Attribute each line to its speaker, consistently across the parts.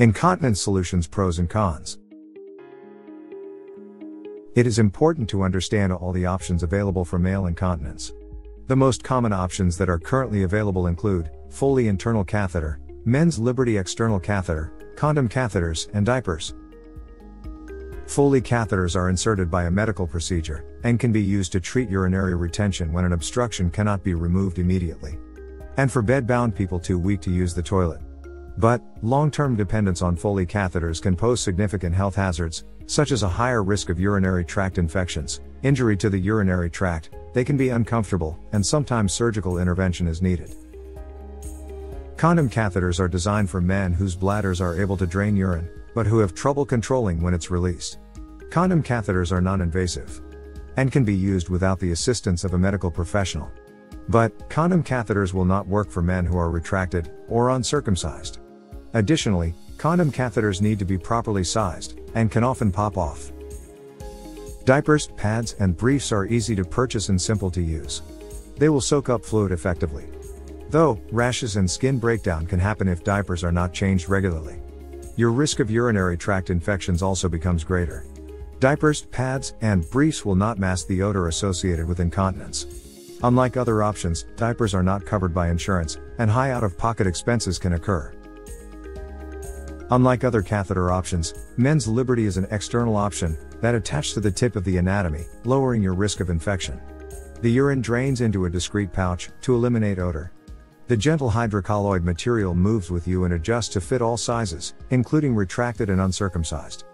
Speaker 1: Incontinence solutions pros and cons. It is important to understand all the options available for male incontinence. The most common options that are currently available include Foley internal catheter, men's Liberty external catheter, condom catheters, and diapers. Foley catheters are inserted by a medical procedure and can be used to treat urinary retention when an obstruction cannot be removed immediately. And for bed-bound people too weak to use the toilet. But, long-term dependence on Foley catheters can pose significant health hazards, such as a higher risk of urinary tract infections, injury to the urinary tract, they can be uncomfortable, and sometimes surgical intervention is needed. Condom catheters are designed for men whose bladders are able to drain urine, but who have trouble controlling when it's released. Condom catheters are non-invasive and can be used without the assistance of a medical professional. But, condom catheters will not work for men who are retracted or uncircumcised. Additionally, condom catheters need to be properly sized and can often pop off. Diapers, pads, and briefs are easy to purchase and simple to use. They will soak up fluid effectively. Though, rashes and skin breakdown can happen if diapers are not changed regularly. Your risk of urinary tract infections also becomes greater. Diapers, pads, and briefs will not mask the odor associated with incontinence. Unlike other options, diapers are not covered by insurance, and high out of pocket expenses can occur. Unlike other catheter options, Men's Liberty is an external option that attached to the tip of the anatomy, lowering your risk of infection. The urine drains into a discrete pouch to eliminate odor. The gentle hydrocolloid material moves with you and adjusts to fit all sizes, including retracted and uncircumcised.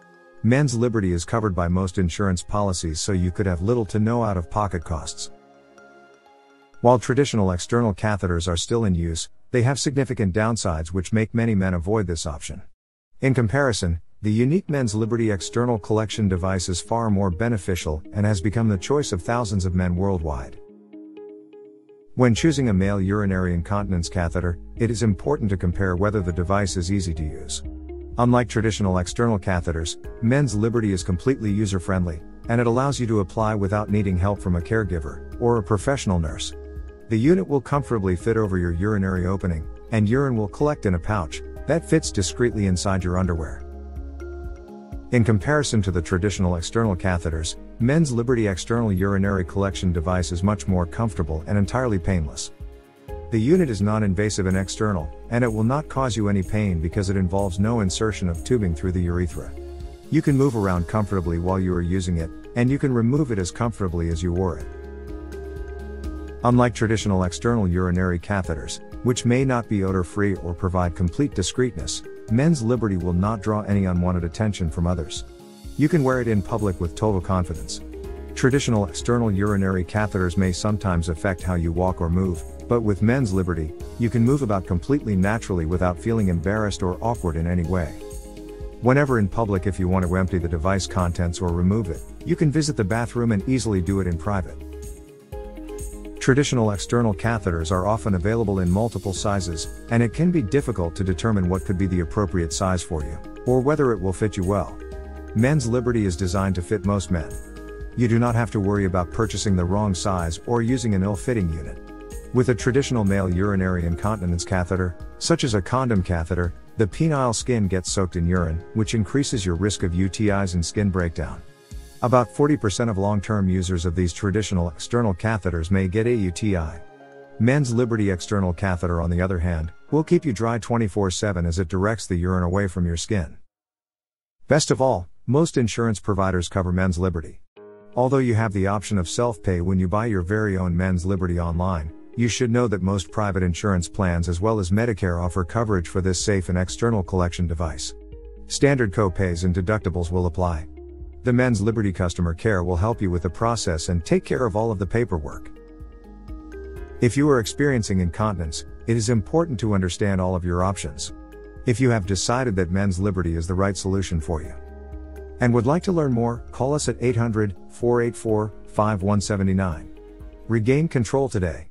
Speaker 1: Men's Liberty is covered by most insurance policies so you could have little to no out of pocket costs. While traditional external catheters are still in use, they have significant downsides which make many men avoid this option. In comparison, the unique Men's Liberty external collection device is far more beneficial and has become the choice of thousands of men worldwide. When choosing a male urinary incontinence catheter, it is important to compare whether the device is easy to use. Unlike traditional external catheters, Men's Liberty is completely user friendly, and it allows you to apply without needing help from a caregiver or a professional nurse. The unit will comfortably fit over your urinary opening, and urine will collect in a pouch that fits discreetly inside your underwear. In comparison to the traditional external catheters, Men's Liberty external urinary collection device is much more comfortable and entirely painless. The unit is non-invasive and external, and it will not cause you any pain because it involves no insertion of tubing through the urethra. You can move around comfortably while you are using it, and you can remove it as comfortably as you wore it. Unlike traditional external urinary catheters, which may not be odor-free or provide complete discreetness, Men's Liberty will not draw any unwanted attention from others. You can wear it in public with total confidence. Traditional external urinary catheters may sometimes affect how you walk or move, but with Men's Liberty, you can move about completely naturally without feeling embarrassed or awkward in any way. Whenever in public if you want to empty the device contents or remove it, you can visit the bathroom and easily do it in private. Traditional external catheters are often available in multiple sizes, and it can be difficult to determine what could be the appropriate size for you, or whether it will fit you well. Men's Liberty is designed to fit most men. You do not have to worry about purchasing the wrong size or using an ill-fitting unit. With a traditional male urinary incontinence catheter, such as a condom catheter, the penile skin gets soaked in urine, which increases your risk of UTIs and skin breakdown. About 40% of long-term users of these traditional external catheters may get a UTI. Men's Liberty external catheter on the other hand, will keep you dry 24-7 as it directs the urine away from your skin. Best of all, most insurance providers cover Men's Liberty. Although you have the option of self-pay when you buy your very own Men's Liberty online, you should know that most private insurance plans as well as Medicare offer coverage for this safe and external collection device. Standard co-pays and deductibles will apply. The Men's Liberty Customer Care will help you with the process and take care of all of the paperwork. If you are experiencing incontinence, it is important to understand all of your options. If you have decided that Men's Liberty is the right solution for you and would like to learn more, call us at 800 484 5179. Regain control today.